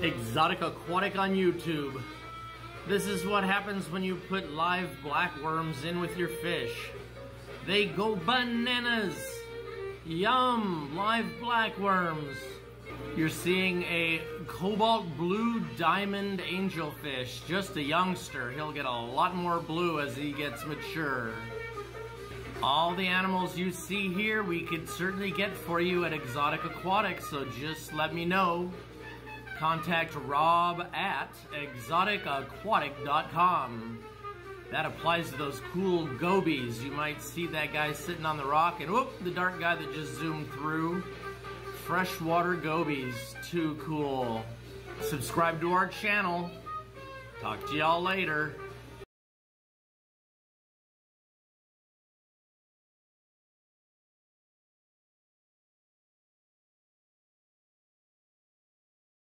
Exotic Aquatic on YouTube. This is what happens when you put live blackworms in with your fish. They go bananas! Yum! Live blackworms! You're seeing a cobalt blue diamond angelfish, just a youngster. He'll get a lot more blue as he gets mature. All the animals you see here, we could certainly get for you at Exotic Aquatic, so just let me know. Contact Rob at exoticaquatic.com. That applies to those cool gobies. You might see that guy sitting on the rock and whoop, the dark guy that just zoomed through. Freshwater gobies, too cool. Subscribe to our channel. Talk to y'all later.